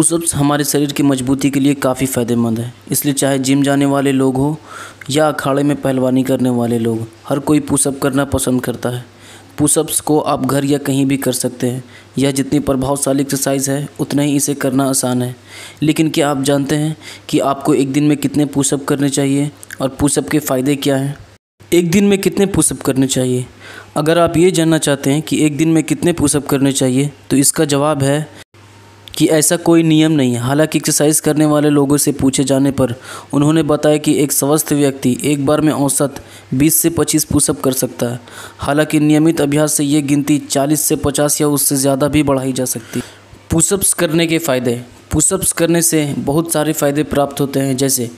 Pushups हमारे शरीर की मजबूती के लिए काफ़ी फ़ायदेमंद है। इसलिए चाहे जिम जाने वाले लोग हो या अखाड़े में पहलवानी करने वाले लोग, हर कोई पुशअप करना पसंद करता है। पुशअप्स को आप घर या कहीं भी कर सकते हैं। यह जितनी प्रभावशाली एक्सरसाइज है, उतना ही इसे करना आसान है। लेकिन क्या आप जानते हैं कि आपको एक दिन में कितने पुशअप करने चाहिए और पुशअप के फ़ायदे क्या हैं? एक दिन में कितने पुशअप करने चाहिए? अगर आप ये जानना चाहते हैं कि एक दिन में कितने पुशअप करने चाहिए तो इसका जवाब है कि ऐसा कोई नियम नहीं है। हालाँकि एक्सरसाइज करने वाले लोगों से पूछे जाने पर उन्होंने बताया कि एक स्वस्थ व्यक्ति एक बार में औसत 20 से 25 पुशअप कर सकता है। हालाँकि नियमित अभ्यास से ये गिनती 40 से 50 या उससे ज़्यादा भी बढ़ाई जा सकती है। पुशअप्स करने के फ़ायदे। पुशअप्स करने से बहुत सारे फ़ायदे प्राप्त होते हैं। जैसे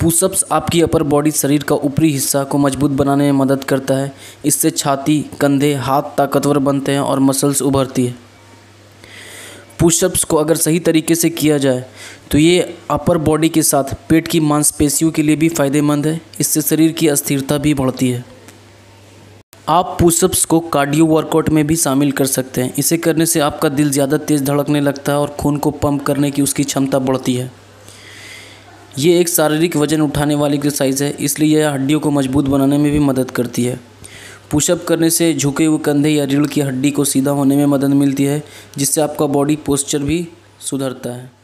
पुशअप्स आपकी अपर बॉडी शरीर का ऊपरी हिस्सा को मज़बूत बनाने में मदद करता है। इससे छाती, कंधे, हाथ ताकतवर बनते हैं और मसल्स उभरती है। पुशअप्स को अगर सही तरीके से किया जाए तो ये अपर बॉडी के साथ पेट की मांसपेशियों के लिए भी फ़ायदेमंद है। इससे शरीर की अस्थिरता भी बढ़ती है। आप पुशअप्स को कार्डियो वर्कआउट में भी शामिल कर सकते हैं। इसे करने से आपका दिल ज़्यादा तेज़ धड़कने लगता है और खून को पंप करने की उसकी क्षमता बढ़ती है। ये एक शारीरिक वज़न उठाने वाली एक्सरसाइज है, इसलिए यह हड्डियों को मज़बूत बनाने में भी मदद करती है। पुशअप करने से झुके हुए कंधे या रीढ़ की हड्डी को सीधा होने में मदद मिलती है, जिससे आपका बॉडी पोस्चर भी सुधरता है।